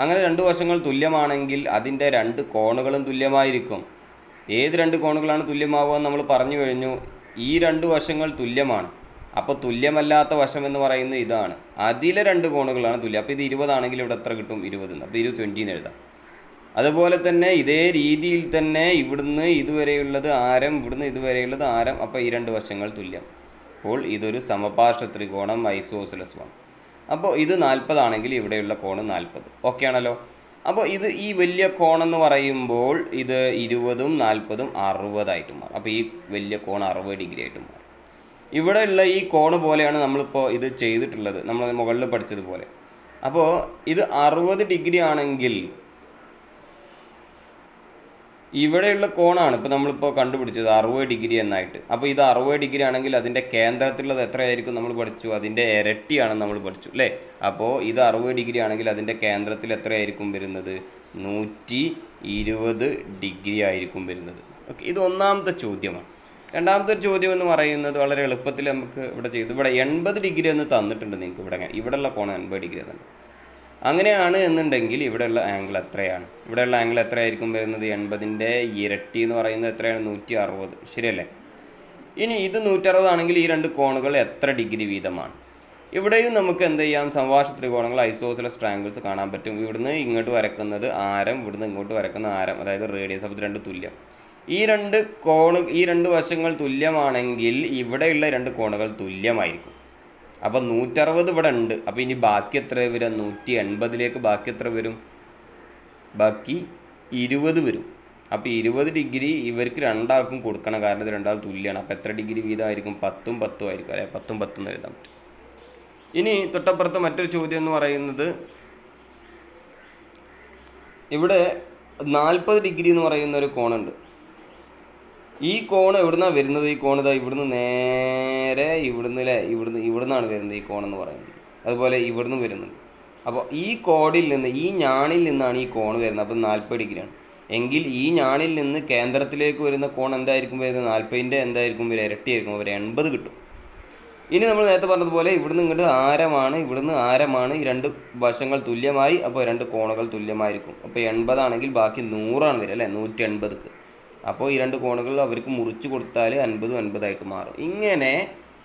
Speaker 1: അങ്ങനെ രണ്ട് വശങ്ങൾ തുല്യമാണെങ്കിൽ അതിന്റെ രണ്ട് കോണുകളും തുല്യമായിരിക്കും. ഏത് രണ്ട് കോണുകളാണ് തുല്യമാവുക നമ്മൾ പറഞ്ഞു കഴിഞ്ഞു. ഈ രണ്ട് വശങ്ങൾ തുല്യമാണ്. അപ്പോൾ തുല്യമല്ലാത്ത വശം എന്ന് പറയുന്നത് ഇതാണ്. അതിലെ രണ്ട് കോണുകളാണ് തുല്യം. അപ്പോൾ ഇത് ഇരുപതാണെങ്കിൽ ഇവിടെ എത്ര കിട്ടും? ഇരുപത് അപ്പോൾ ഇരുപത് ട്വന്റിന്ന് എഴുതാം. അതുപോലെ തന്നെ ഇതേ രീതിയിൽ തന്നെ ഇവിടുന്ന് ഇതുവരെയുള്ളത് ആരം ഇവിടുന്ന് ഇതുവരെയുള്ളത് ആരം. അപ്പോൾ ഈ രണ്ട് വശങ്ങൾ തുല്യം. അപ്പോൾ ഇതൊരു സമപാർശ്വ ത്രികോണം ഐസോസിലസ് വൺ. അപ്പോൾ ഇത് നാൽപ്പതാണെങ്കിൽ ഇവിടെയുള്ള കോണ് നാൽപ്പത്. ഓക്കെ ആണല്ലോ അപ്പോൾ ഇത് ഈ വലിയ കോണെന്ന് പറയുമ്പോൾ ഇത് ഇരുപതും നാൽപ്പതും അറുപതായിട്ട് മാറും. അപ്പോൾ ഈ വലിയ കോൺ അറുപത് ഡിഗ്രി ആയിട്ട് മാറും ഇവിടെയുള്ള ഈ കോണ് പോലെയാണ് നമ്മളിപ്പോൾ ഇത് ചെയ്തിട്ടുള്ളത്. നമ്മൾ മുകളിൽ പഠിച്ചതുപോലെ. അപ്പോൾ ഇത് അറുപത് ഡിഗ്രി ആണെങ്കിൽ ഇവിടെയുള്ള കോണാണ്. ഇപ്പോൾ നമ്മളിപ്പോൾ കണ്ടുപിടിച്ചത് അറുപത് ഡിഗ്രി എന്നായിട്ട്. അപ്പോൾ ഇത് അറുപത് ഡിഗ്രി ആണെങ്കിൽ അതിന്റെ കേന്ദ്രത്തിലുള്ളത് എത്രയായിരിക്കും നമ്മൾ പഠിച്ചു? അതിന്റെ ഇരട്ടിയാണ് നമ്മൾ പഠിച്ചു അല്ലേ? അപ്പോൾ ഇത് അറുപത് ഡിഗ്രി ആണെങ്കിൽ അതിന്റെ കേന്ദ്രത്തിൽ എത്രയായിരിക്കും വരുന്നത്? നൂറ്റി ഇരുപത് ഡിഗ്രി ആയിരിക്കും വരുന്നത്. ഓക്കെ ഇത് ഒന്നാമത്തെ ചോദ്യമാണ്. രണ്ടാമത്തെ ഒരു ചോദ്യം എന്ന് പറയുന്നത് വളരെ എളുപ്പത്തിൽ നമുക്ക് ഇവിടെ ചെയ്തു. ഇവിടെ എൺപത് ഡിഗ്രി എന്ന് തന്നിട്ടുണ്ട് നിങ്ങൾക്ക് ഇവിടെ. ഇവിടെയുള്ള കോണം എൺപത് ഡിഗ്രി തന്നിട്ടുണ്ട് അങ്ങനെയാണ് എന്നുണ്ടെങ്കിൽ ഇവിടെയുള്ള ആംഗിൾ എത്രയാണ്? ഇവിടെയുള്ള ആംഗിൾ എത്രയായിരിക്കും വരുന്നത്? എൺപതിന്റെ ഇരട്ടി എന്ന് പറയുന്നത് എത്രയാണ്? നൂറ്റി അറുപത് ശരിയല്ലേ? ഇനി ഇത് നൂറ്ററുപതാണെങ്കിൽ ഈ രണ്ട് കോണുകൾ എത്ര ഡിഗ്രി വീതമാണ്? ഇവിടെയും നമുക്ക് എന്ത് ചെയ്യാം? സമവാർഷ ത്രികോണങ്ങൾ ഐസോസിലസ് ട്രാങ്കിൾസ് കാണാൻ പറ്റും. ഇവിടുന്ന് ഇങ്ങോട്ട് വരക്കുന്നത് ആരം ഇവിടുന്ന് ഇങ്ങോട്ട് വരക്കുന്ന ആരം അതായത് റേഡിയസ് അപ്പോൾ രണ്ട് തുല്യം. ഈ രണ്ട് കോണ് ഈ രണ്ട് വശങ്ങൾ തുല്യമാണെങ്കിൽ ഇവിടെയുള്ള രണ്ട് കോണുകൾ തുല്യമായിരിക്കും. അപ്പം നൂറ്ററുപത് ഇവിടെ ഉണ്ട്. അപ്പം ഇനി ബാക്കി എത്ര വരും? നൂറ്റി എൺപതിലേക്ക് ബാക്കി എത്ര വരും? ബാക്കി ഇരുപത് വരും. അപ്പോൾ ഇരുപത് ഡിഗ്രി ഇവർക്ക് രണ്ടാൾക്കും കൊടുക്കണം. കാരണം ഇത് രണ്ടാൾ തുല്യമാണ് അപ്പോൾ എത്ര ഡിഗ്രി വീതമായിരിക്കും? പത്തും പത്തും ആയിരിക്കും അല്ലെ? പത്തും പത്തും എന്ന് എഴുതാൻ പറ്റും. ഇനി തൊട്ടപ്പുറത്ത് മറ്റൊരു ചോദ്യം എന്ന് പറയുന്നത് ഇവിടെ നാൽപ്പത് ഡിഗ്രി എന്ന് പറയുന്ന ഒരു കോണുണ്ട്. ഈ കോൺ എവിടുന്നാ വരുന്നത്? ഈ കോൺ ഇതാ ഇവിടുന്ന് നേരെ ഇവിടുന്ന് അല്ലേ ഇവിടുന്ന് ഇവിടുന്നാണ് വരുന്നത് ഈ കോണെന്ന് പറയുന്നത്. അതുപോലെ ഇവിടുന്ന് വരുന്നുണ്ട്. അപ്പോൾ ഈ കോഡിൽ നിന്ന് ഈ ഞാണിൽ നിന്നാണ് ഈ കോൺ വരുന്നത്. അപ്പം നാൽപ്പത് ഡിഗ്രിയാണ് എങ്കിൽ ഈ ഞാണിൽ നിന്ന് കേന്ദ്രത്തിലേക്ക് വരുന്ന കോൺ എന്തായിരിക്കും വരുന്നത്? നാൽപ്പതിന്റെ എന്തായിരിക്കും വരിക? ഇരട്ടിയായിരിക്കും അവർ എൺപത് കിട്ടും. ഇനി നമ്മൾ നേരത്തെ പറഞ്ഞതുപോലെ ഇവിടുന്ന് ഇങ്ങോട്ട് ആരമാണ് ഇവിടുന്ന് ആരമാണ്? ഈ രണ്ട് വശങ്ങൾ തുല്യമായി. അപ്പോൾ രണ്ട് കോണുകൾ തുല്യമായിരിക്കും. അപ്പോൾ എൺപതാണെങ്കിൽ ബാക്കി നൂറാണ് വരിക അല്ലേ? നൂറ്റി എൺപതുക്ക് അപ്പോൾ ഈ രണ്ട് കോണുകൾ അവർക്ക് മുറിച്ച് കൊടുത്താൽ അൻപതും അൻപതായിട്ട് മാറും. ഇങ്ങനെ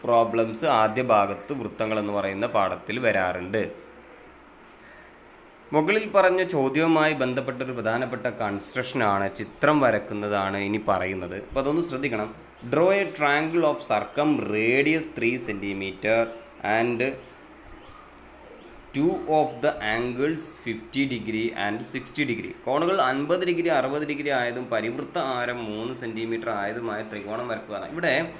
Speaker 1: പ്രോബ്ലംസ് ആദ്യ ഭാഗത്ത് വൃത്തങ്ങൾ എന്ന് പറയുന്ന പാഠത്തിൽ വരാറുണ്ട്. മുകളിൽ പറഞ്ഞ ചോദ്യവുമായി ബന്ധപ്പെട്ട ഒരു പ്രധാനപ്പെട്ട കൺസ്ട്രക്ഷനാണ് ചിത്രം വരക്കുന്നതാണ് ഇനി പറയുന്നത്. അപ്പോൾ അതൊന്ന് ശ്രദ്ധിക്കണം. Draw a triangle of circum radius three centimetre and two of the angles fifty degree and sixty degree കോണുകൾ അൻപത് ഡിഗ്രി അറുപത് ഡിഗ്രി ആയതും പരിവൃത്ത ആരം മൂന്ന് സെന്റിമീറ്റർ ആയതുമായ ത്രികോണം വരക്കുക ഇവിടെ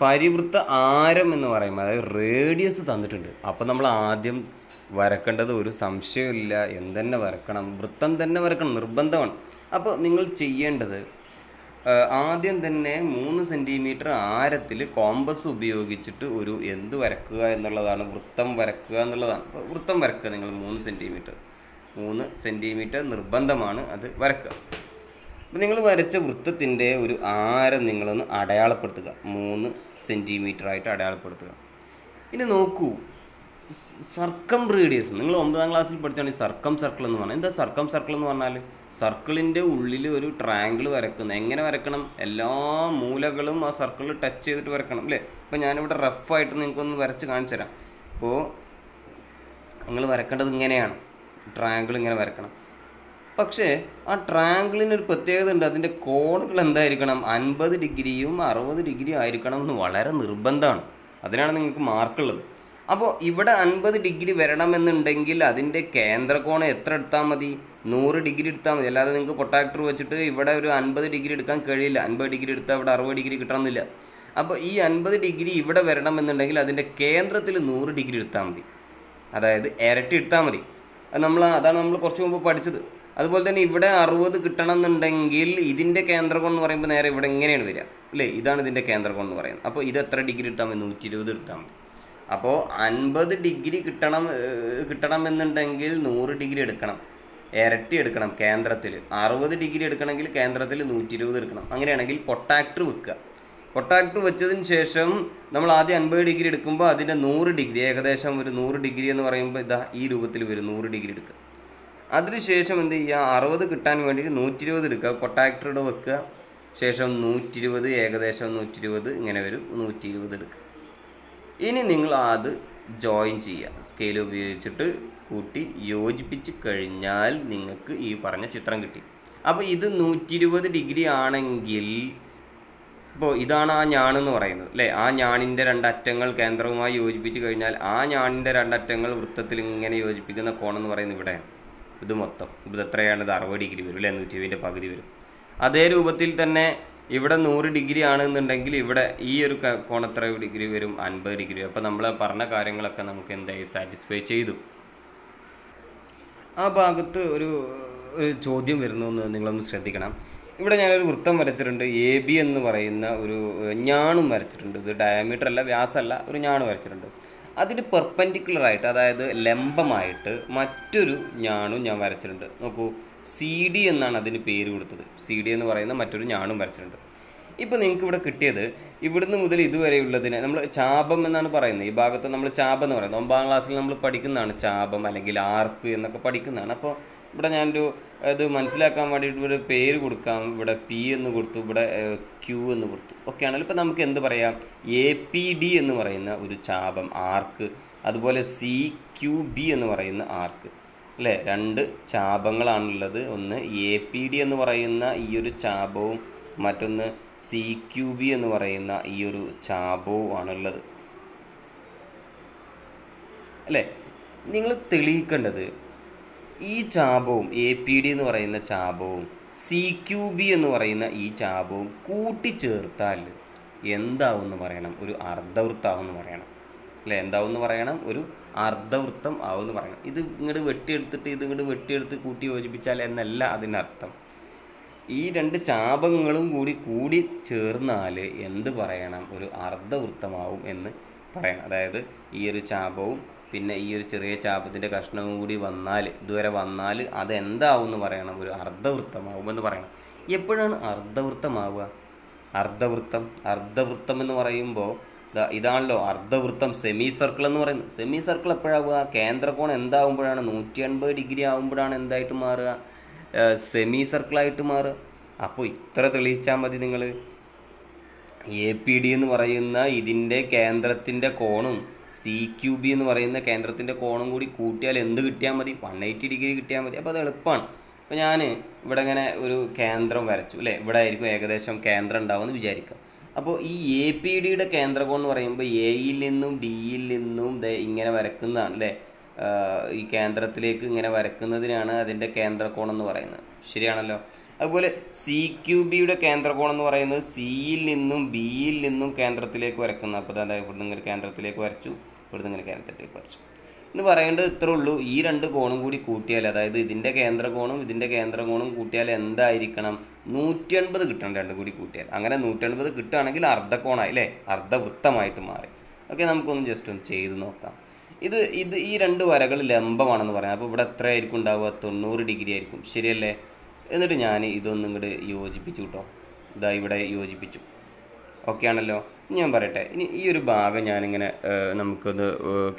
Speaker 1: പരിവൃത്ത ആരം എന്ന് പറയുമ്പോൾ അതായത് റേഡിയസ് തന്നിട്ടുണ്ട്. അപ്പോൾ നമ്മൾ ആദ്യം വരക്കേണ്ടത് ഒരു സംശയമില്ല. എന്തെന്നെ വരക്കണം? വൃത്തം തന്നെ വരക്കണം. നിർബന്ധമാണ്. അപ്പോൾ നിങ്ങൾ ചെയ്യേണ്ടത് ആദ്യം തന്നെ മൂന്ന് സെന്റിമീറ്റർ ആരത്തിൽ കോമ്പസ് ഉപയോഗിച്ചിട്ട് ഒരു എന്ത് വരക്കുക എന്നുള്ളതാണ് വൃത്തം വരക്കുക എന്നുള്ളതാണ്. വൃത്തം വരക്കുക നിങ്ങൾ മൂന്ന് സെന്റിമീറ്റർ മൂന്ന് സെന്റിമീറ്റർ നിർബന്ധമാണ് അത് വരക്കുക. അപ്പോൾ നിങ്ങൾ വരച്ച വൃത്തത്തിന്റെ ഒരു ആരം നിങ്ങളൊന്ന് അടയാളപ്പെടുത്തുക. മൂന്ന് സെന്റിമീറ്റർ ആയിട്ട് അടയാളപ്പെടുത്തുക. ഇനി നോക്കൂ. Circumradius. നിങ്ങൾ ഒമ്പതാം ക്ലാസ്സിൽ പഠിച്ചാണെങ്കിൽ സർക്കം സർക്കിൾ എന്ന് പറഞ്ഞാൽ എന്താ സർക്കം സർക്കിൾ എന്ന് പറഞ്ഞാൽ സർക്കിളിന്റെ ഉള്ളിൽ ഒരു ട്രയാങ്കിൾ വരക്കുന്നത് എങ്ങനെ വരക്കണം എല്ലാ മൂലകളും ആ സർക്കിളിൽ ടച്ച് ചെയ്തിട്ട് വരക്കണം അല്ലേ? ഇപ്പോൾ ഞാനിവിടെ റഫായിട്ട് നിങ്ങൾക്കൊന്ന് വരച്ച് കാണിച്ചു തരാം. അപ്പോൾ നിങ്ങൾ വരക്കേണ്ടത് ഇങ്ങനെയാണ്. ട്രയാങ്കിൾ ഇങ്ങനെ വരക്കണം പക്ഷേ ആ ട്രയാങ്കിളിന് ഒരു പ്രത്യേകത ഉണ്ട്. അതിന്റെ കോണുകൾ എന്തായിരിക്കണം? അൻപത് ഡിഗ്രിയും അറുപത് ഡിഗ്രിയും ആയിരിക്കണം എന്ന് വളരെ നിർബന്ധമാണ്. അതിനാണ് നിങ്ങൾക്ക് മാർക്കുള്ളത് അപ്പോൾ ഇവിടെ അൻപത് ഡിഗ്രി വരണമെന്നുണ്ടെങ്കിൽ അതിന്റെ കേന്ദ്രകോണം എത്ര എടുത്താൽ മതി? നൂറ് ഡിഗ്രി എടുത്താൽ മതി. അല്ലാതെ നിങ്ങൾക്ക് പൊട്ടാക്ടർ വെച്ചിട്ട് ഇവിടെ ഒരു അൻപത് ഡിഗ്രി എടുക്കാൻ കഴിയില്ല. അൻപത് ഡിഗ്രി എടുത്താൽ ഇവിടെ അറുപത് ഡിഗ്രി കിട്ടണമെന്നില്ല. അപ്പോൾ ഈ അൻപത് ഡിഗ്രി ഇവിടെ വരണമെന്നുണ്ടെങ്കിൽ അതിന്റെ കേന്ദ്രത്തിൽ നൂറ് ഡിഗ്രി എടുത്താൽ മതി. അതായത് ഇരട്ടി എടുത്താൽ മതി. നമ്മൾ അതാണ് നമ്മൾ കുറച്ച് മുമ്പ് പഠിച്ചത്. അതുപോലെ തന്നെ ഇവിടെ അറുപത് കിട്ടണം എന്നുണ്ടെങ്കിൽ ഇതിന്റെ കേന്ദ്രകോൺ എന്ന് പറയുമ്പോൾ നേരെ ഇവിടെ ഇങ്ങനെയാണ് വരിക. അല്ലേ? ഇതാണ് ഇതിന്റെ കേന്ദ്രകോൺ എന്ന് പറയുന്നത്. അപ്പോൾ ഇത് എത്ര ഡിഗ്രി എടുത്താൽ മതി? നൂറ്റി ഇരുപത് എടുത്താൽ മതി. അപ്പോൾ അൻപത് ഡിഗ്രി കിട്ടണം കിട്ടണമെന്നുണ്ടെങ്കിൽ നൂറ് ഡിഗ്രി എടുക്കണം. ഇരട്ടി എടുക്കണം കേന്ദ്രത്തിൽ അറുപത് ഡിഗ്രി എടുക്കണമെങ്കിൽ കേന്ദ്രത്തിൽ നൂറ്റി ഇരുപത് എടുക്കണം. അങ്ങനെയാണെങ്കിൽ പൊട്ടാക്ടർ വെക്കുക. പൊട്ടാക്ടർ വെച്ചതിന് ശേഷം നമ്മൾ ആദ്യം അൻപത് ഡിഗ്രി എടുക്കുമ്പോൾ അതിന്റെ നൂറ് ഡിഗ്രി ഏകദേശം ഒരു നൂറ് ഡിഗ്രി എന്ന് പറയുമ്പോൾ ഇതാ ഈ രൂപത്തിൽ വരും നൂറ് ഡിഗ്രി എടുക്കുക. അതിനുശേഷം എന്ത് ചെയ്യുക? അറുപത് കിട്ടാൻ വേണ്ടിയിട്ട് നൂറ്റി ഇരുപത് എടുക്കുക പൊട്ടാക്ടറുടെ വെക്കുക. ശേഷം നൂറ്റി ഇരുപത് ഏകദേശം നൂറ്റി ഇരുപത് ഇങ്ങനെ വരും നൂറ്റി ഇരുപത് എടുക്കുക. ഇനി നിങ്ങൾ അത് ജോയിൻ ചെയ്യുക. സ്കെയിൽ ഉപയോഗിച്ചിട്ട് കൂട്ടി യോജിപ്പിച്ച് കഴിഞ്ഞാൽ നിങ്ങൾക്ക് ഈ പറഞ്ഞ ചിത്രം കിട്ടി. അപ്പോൾ ഇത് നൂറ്റി ഇരുപത് ഡിഗ്രി ആണെങ്കിൽ ഇപ്പോൾ ഇതാണ് ആ ഞാണെന്ന് പറയുന്നത് അല്ലേ? ആ ഞാണിന്റെ രണ്ടറ്റങ്ങൾ കേന്ദ്രവുമായി യോജിപ്പിച്ച് കഴിഞ്ഞാൽ ആ ഞാണിന്റെ രണ്ടറ്റങ്ങൾ വൃത്തത്തിൽ ഇങ്ങനെ യോജിപ്പിക്കുന്ന കോണം എന്ന് പറയുന്നത് ഇവിടെയാണ്. ഇത് മൊത്തം. ഇത് എത്രയാണ്? ഇത് അറുപത് ഡിഗ്രി വരും അല്ലേ? നൂറ്റി ഇരുപതിന്റെ പകുതി വരും. അതേ രൂപത്തിൽ തന്നെ ഇവിടെ നൂറ് ഡിഗ്രി ആണെന്നുണ്ടെങ്കിൽ ഇവിടെ ഈ ഒരു കോണത്ര ഡിഗ്രി വരും? അൻപത് ഡിഗ്രി അപ്പോൾ നമ്മൾ പറഞ്ഞ കാര്യങ്ങളൊക്കെ നമുക്ക് എന്തായി സാറ്റിസ്ഫൈ ചെയ്തു. ആ ഭാഗത്ത് ഒരു ഒരു ചോദ്യം വരുന്നു എന്ന് നിങ്ങളൊന്ന് ശ്രദ്ധിക്കണം. ഇവിടെ ഞാനൊരു വൃത്തം വരച്ചിട്ടുണ്ട്. എ ബി എന്ന് പറയുന്ന ഒരു ഞാണും വരച്ചിട്ടുണ്ട്. ഇത് ഡയമീറ്റർ അല്ല വ്യാസമല്ല ഒരു ഞാണ് വരച്ചിട്ടുണ്ട്. അതിന് പെർപ്പൻഡിക്കുലർ ആയിട്ട് അതായത് ലംബമായിട്ട് മറ്റൊരു ഞാണും ഞാൻ വരച്ചിട്ടുണ്ട്. നോക്കൂ സി ഡി എന്നാണ് അതിന് പേര് കൊടുത്തത്. സി ഡി എന്ന് പറയുന്ന മറ്റൊരു ഞാണും വരച്ചിട്ടുണ്ട്. ഇപ്പോൾ നിങ്ങൾക്ക് ഇവിടെ കിട്ടിയത് ഇവിടുന്ന് മുതൽ ഇതുവരെയുള്ളതിനെ നമ്മൾ ചാപം എന്നാണ് പറയുന്നത്. ഈ ഭാഗത്ത് നമ്മൾ ചാപം എന്ന് പറയുന്നത്. ഒമ്പതാം ക്ലാസ്സിൽ നമ്മൾ പഠിക്കുന്നതാണ് ചാപം അല്ലെങ്കിൽ ആർക്ക് എന്നൊക്കെ പഠിക്കുന്നതാണ്. അപ്പോൾ ഇവിടെ ഞാനൊരു ഇത് മനസ്സിലാക്കാൻ വേണ്ടിയിട്ട് ഇവിടെ പേര് കൊടുക്കാം. ഇവിടെ പി എന്ന് കൊടുത്തു ഇവിടെ ക്യൂ എന്ന് കൊടുത്തു. ഓക്കെ ആണെങ്കിൽ ഇപ്പോൾ നമുക്ക് എന്ത് പറയാം? എ പി ഡി എന്ന് പറയുന്ന ഒരു ചാപം ആർക്ക് അതുപോലെ സി ക്യു ബി എന്ന് പറയുന്ന ആർക്ക് അല്ലേ? രണ്ട് ചാപങ്ങളാണുള്ളത്. ഒന്ന് എ പി ഡി എന്ന് പറയുന്ന ഈ ഒരു ചാപവും മറ്റൊന്ന് സി ക്യു ബി എന്ന് പറയുന്ന ഈ ഒരു ചാപവും ആണുള്ളത്. അല്ലേ? നിങ്ങൾ തെളിയിക്കേണ്ടത് ഈ ചാപവും എ പി ഡി എന്ന് പറയുന്ന ചാപവും സി ക്യു ബി എന്ന് പറയുന്ന ഈ ചാപവും കൂട്ടിച്ചേർത്താൽ എന്താവും എന്ന് പറയണം? ഒരു അർദ്ധവൃത്താവും എന്ന് പറയണം. അല്ലേ? എന്താവും എന്ന് പറയണം? ഒരു അർദ്ധവൃത്തം ആവും എന്ന് പറയണം. ഇത് ഇങ്ങോട്ട് വെട്ടിയെടുത്തിട്ട് ഇത് ഇങ്ങോട്ട് വെട്ടിയെടുത്ത് കൂട്ടി യോജിപ്പിച്ചാൽ എന്നല്ല അതിനർത്ഥം. ഈ രണ്ട് ചാപങ്ങളും കൂടി കൂടി ചേർന്നാൽ എന്ത് പറയണം? ഒരു അർദ്ധവൃത്തമാവും എന്ന് പറയണം. അതായത് ഈ ഒരു ചാപവും പിന്നെ ഈ ഒരു ചെറിയ ചാപത്തിന്റെ കഷ്ണവും കൂടി വന്നാൽ ഇതുവരെ വന്നാൽ അതെന്താവും എന്ന് പറയണം. ഒരു അർദ്ധവൃത്തമാവും എന്ന് പറയണം. എപ്പോഴാണ് അർദ്ധവൃത്തമാവുക? അർദ്ധവൃത്തം അർദ്ധവൃത്തം എന്ന് പറയുമ്പോൾ ഇതാണല്ലോ അർദ്ധവൃത്തം സെമി സർക്കിൾ എന്ന് പറയുന്നത്. സെമി സർക്കിൾ എപ്പോഴാവുക? കേന്ദ്രകോൺ എന്താവുമ്പോഴാണ്? നൂറ്റി എൺപത് ഡിഗ്രി ആവുമ്പോഴാണ് എന്തായിട്ട് മാറുക? സെമി സർക്കിളായിട്ട് മാറുക. അപ്പോൾ ഇത്ര തെളിയിച്ചാൽ മതി നിങ്ങൾ. എ പി ഡി എന്ന് പറയുന്ന ഇതിന്റെ കേന്ദ്രത്തിന്റെ കോണും സി ക്യു ബി എന്ന് പറയുന്ന കേന്ദ്രത്തിന്റെ കോണം കൂടി കൂട്ടിയാൽ എന്ത് കിട്ടിയാൽ മതി? വൺ എയ്റ്റി ഡിഗ്രി കിട്ടിയാൽ മതി. അപ്പോൾ അത് എളുപ്പമാണ്. അപ്പോൾ ഞാൻ ഇവിടെ ഇങ്ങനെ ഒരു കേന്ദ്രം വരച്ചു അല്ലേ? ഇവിടെ ആയിരിക്കും ഏകദേശം കേന്ദ്രം ഉണ്ടാവുമെന്ന് വിചാരിക്കാം അപ്പോൾ ഈ എ പി ഡിയുടെ കേന്ദ്രകോൺ എന്ന് പറയുമ്പോൾ എയിൽ നിന്നും ഡിയിൽ നിന്നും ഇങ്ങനെ വരക്കുന്നതാണ് അല്ലേ? ഈ കേന്ദ്രത്തിലേക്ക് ഇങ്ങനെ വരക്കുന്നതിനാണ് അതിന്റെ കേന്ദ്രകോൺ എന്ന് പറയുന്നത്. ശരിയാണല്ലോ? അതുപോലെ സി ക്യു ബിയുടെ കേന്ദ്രകോണം എന്ന് പറയുന്നത് സിയിൽ നിന്നും ബിയിൽ നിന്നും കേന്ദ്രത്തിലേക്ക് വരക്കുന്ന അപ്പോൾ അതായത് ഇവിടുന്ന് ഇങ്ങനെ കേന്ദ്രത്തിലേക്ക് വരച്ചു ഇവിടുന്ന് ഇങ്ങനെ കേന്ദ്രത്തിലേക്ക് വരച്ചു. എന്ന് പറയേണ്ടത് ഇത്രേ ഉള്ളൂ ഈ രണ്ട് കോണും കൂടി കൂട്ടിയാൽ അതായത് ഇതിന്റെ കേന്ദ്രകോണും ഇതിന്റെ കേന്ദ്രകോണും കൂട്ടിയാൽ എന്തായിരിക്കണം? നൂറ്റി എൺപത് കിട്ടണം രണ്ടും കൂടി കൂട്ടിയാൽ. അങ്ങനെ നൂറ്റി എൺപത് കിട്ടുകയാണെങ്കിൽ അർദ്ധകോണായി അല്ലേ? അർദ്ധവൃത്തമായിട്ട് മാറി. ഓക്കെ നമുക്കൊന്ന് ജസ്റ്റ് ഒന്ന് ചെയ്ത് നോക്കാം. ഇത് ഇത് ഈ രണ്ട് വരകൾ ലംബമാണെന്ന് പറയാം. അപ്പോൾ ഇവിടെ എത്ര ആയിരിക്കും ഉണ്ടാവുക? തൊണ്ണൂറ് ഡിഗ്രി ആയിരിക്കും. ശരിയല്ലേ? എന്നിട്ട് ഞാൻ ഇതൊന്നും ഇങ്ങോട്ട് യോജിപ്പിച്ചു കേട്ടോ ഇതാ ഇവിടെ യോജിപ്പിച്ചു. ഓക്കെ ആണല്ലോ? ഞാൻ പറയട്ടെ. ഇനി ഈ ഒരു ഭാഗം ഞാനിങ്ങനെ നമുക്കത്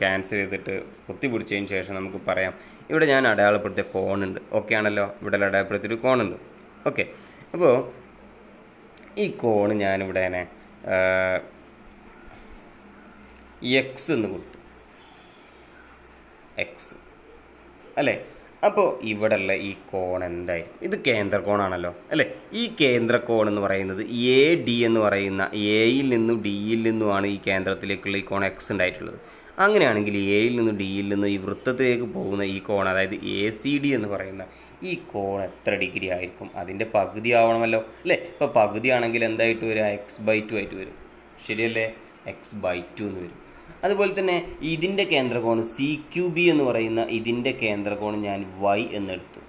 Speaker 1: ക്യാൻസൽ ചെയ്തിട്ട് കുത്തിപ്പിടിച്ചതിന് ശേഷം നമുക്ക് പറയാം. ഇവിടെ ഞാൻ അടയാളപ്പെടുത്തിയ കോണുണ്ട് ഓക്കെ ആണല്ലോ? ഇവിടെ അടയാളപ്പെടുത്തിയൊരു കോണുണ്ട് ഓക്കെ അപ്പോൾ ഈ കോണ് ഞാനിവിടെ തന്നെ എക്സ് എന്ന് കൊടുത്തു. എക്സ് അല്ലേ? അപ്പോൾ ഇവിടെയുള്ള ഈ കോൺ എന്തായിരിക്കും? ഇത് കേന്ദ്ര കോണാണല്ലോ അല്ലേ? ഈ കേന്ദ്ര കോൺ എന്ന് പറയുന്നത് എ ഡി എന്ന് പറയുന്ന എയിൽ നിന്നും ഡിയിൽ നിന്നുമാണ് ഈ കേന്ദ്രത്തിലേക്കുള്ള ഈ കോൺ എക്സ് ഉണ്ടായിട്ടുള്ളത്. അങ്ങനെയാണെങ്കിൽ എയിൽ നിന്നും ഡിയിൽ നിന്നും ഈ വൃത്തത്തിലേക്ക് പോകുന്ന ഈ കോൺ അതായത് എ സി ഡി എന്ന് പറയുന്ന ഈ കോൺ എത്ര ഡിഗ്രി ആയിരിക്കും? അതിന്റെ പകുതി ആവണമല്ലോ അല്ലേ? ഇപ്പോൾ പകുതി ആണെങ്കിൽ എന്തായിട്ട് വരും? എക്സ് ബൈ ടു ആയിട്ട് വരും. ശരിയല്ലേ? എക്സ് ബൈ ടു എന്ന് വരും. അതുപോലെ തന്നെ ഇതിന്റെ കേന്ദ്രകോണ് സി ക്യു ബി എന്ന് പറയുന്ന ഇതിന്റെ കേന്ദ്രകോണ് ഞാൻ വൈ എന്നെടുത്തു.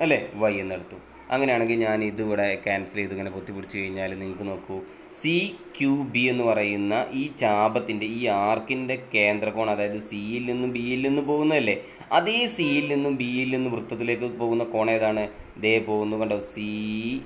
Speaker 1: അല്ലേ? വൈ എന്നെടുത്തു. അങ്ങനെയാണെങ്കിൽ ഞാൻ ഇതിവിടെ ക്യാൻസൽ ചെയ്ത് ഇങ്ങനെ പൊത്തിപ്പിടിച്ച് കഴിഞ്ഞാൽ നിങ്ങൾക്ക് നോക്കൂ. സി ക്യു ബി എന്ന് പറയുന്ന ഈ ചാപത്തിന്റെ ഈ ആർക്കിന്റെ കേന്ദ്രകോൺ അതായത് സിയിൽ നിന്നും ബിയിൽ നിന്നും പോകുന്നതല്ലേ? അതേ സിയിൽ നിന്നും ബിയിൽ നിന്നും വൃത്തത്തിലേക്ക് പോകുന്ന കോൺ ഏതാണ്? ദേ പോകുന്നു കണ്ടോ? സി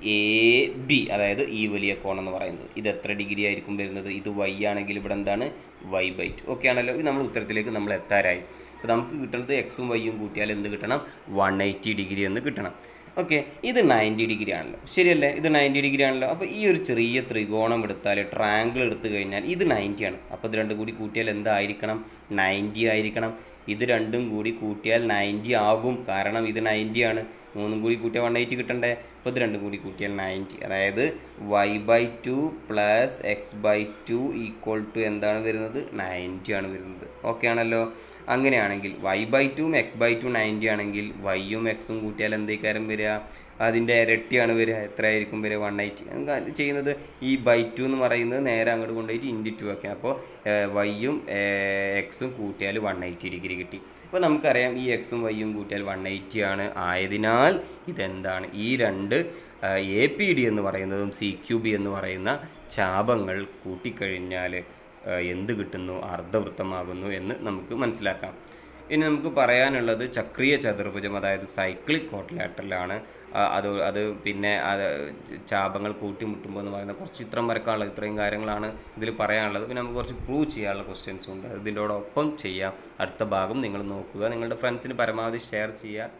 Speaker 1: എ ബി അതായത് ഈ വലിയ കോൺ എന്ന് പറയുന്നത്. ഇത് എത്ര ഡിഗ്രി ആയിരിക്കും വരുന്നത്? ഇത് വൈ ആണെങ്കിൽ ഇവിടെ എന്താണ്? വൈ ബൈ ടു ഓക്കെ ആണല്ലോ. നമ്മൾ ഉത്തരത്തിലേക്ക് നമ്മൾ എത്താറായി. അപ്പോൾ നമുക്ക് കിട്ടുന്നത് എക്സും വൈയും കൂട്ടിയാൽ എന്ത് കിട്ടണം? വൺ എയ്റ്റി ഡിഗ്രി എന്ന് കിട്ടണം. ഓക്കെ ഇത് നയന്റി ഡിഗ്രി ആണല്ലോ. ശരിയല്ലേ? ഇത് നയന്റി ഡിഗ്രി ആണല്ലോ. അപ്പോൾ ഈ ഒരു ചെറിയ ത്രികോണം എടുത്താൽ ട്രാങ്കിൾ എടുത്തു കഴിഞ്ഞാൽ ഇത് 90 ആണ്. അപ്പോൾ ഇത് രണ്ടും കൂടി കൂട്ടിയാൽ എന്തായിരിക്കണം? നയന്റി ആയിരിക്കണം. ഇത് രണ്ടും കൂടി കൂട്ടിയാൽ നയന്റി ആകും. കാരണം ഇത് 90 ആണ്. മൂന്നും കൂടി കൂട്ടിയാൽ വൺ എയ്റ്റി കിട്ടണ്ടേ? അപ്പോൾ ഇത് രണ്ടും കൂടി കൂട്ടിയാൽ നയന്റി. അതായത് y by two plus x by two equal to എന്താണ് വരുന്നത്? നയന്റി ആണ് വരുന്നത്. ഓക്കെ ആണല്ലോ? അങ്ങനെയാണെങ്കിൽ വൈ ബൈ ടുവും എക്സ് ബൈ ടു നയന്റി ആണെങ്കിൽ വൈയും എക്സും കൂട്ടിയാൽ എന്തേക്കാരം വരിക? അതിന്റെ ഇരട്ടിയാണ് വരിക. എത്രയായിരിക്കും വരിക? വൺ എയ്റ്റി ചെയ്യുന്നത് ഈ ബൈ ടു എന്ന് പറയുന്നത് നേരെ അങ്ങോട്ട് കൊണ്ടുപോയിട്ട് ഇന്റി ടു ഒക്കെ അപ്പോൾ വൈയും എക്സും കൂട്ടിയാൽ വൺ എയ്റ്റി ഡിഗ്രി കിട്ടി. അപ്പോൾ നമുക്കറിയാം ഈ എക്സും വൈയും കൂട്ടിയാൽ വൺ എയ്റ്റി ആണ് ആയതിനാൽ ഇതെന്താണ്? ഈ രണ്ട് എ പി ഡി എന്ന് പറയുന്നതും സി ക്യു ബി എന്ന് പറയുന്ന ചാപങ്ങൾ കൂട്ടിക്കഴിഞ്ഞാൽ എന്ത് കിട്ടുന്നു? അർദ്ധവൃത്തമാകുന്നു എന്ന് നമുക്ക് മനസ്സിലാക്കാം. ഇനി നമുക്ക് പറയാനുള്ളത് ചക്രീയ ചതുർഭുജം അതായത് സൈക്ലിക് കോട്ടിലാറ്ററിലാണ് അത് അത് പിന്നെ അത് ചാപങ്ങൾ കൂട്ടിമുട്ടുമ്പോൾ എന്ന് പറയുന്ന കുറച്ച് ചിത്രം വരക്കാനുള്ള ഇത്രയും കാര്യങ്ങളാണ് ഇതിൽ പറയാനുള്ളത്. പിന്നെ നമുക്ക് കുറച്ച് പ്രൂവ് ചെയ്യാനുള്ള ക്വസ്റ്റ്യൻസും ഉണ്ട്. ഇതിന്റെയോടൊപ്പം ചെയ്യാം. അടുത്ത ഭാഗം നിങ്ങൾ നോക്കുക. നിങ്ങളുടെ ഫ്രണ്ട്സിന് പരമാവധി ഷെയർ ചെയ്യുക.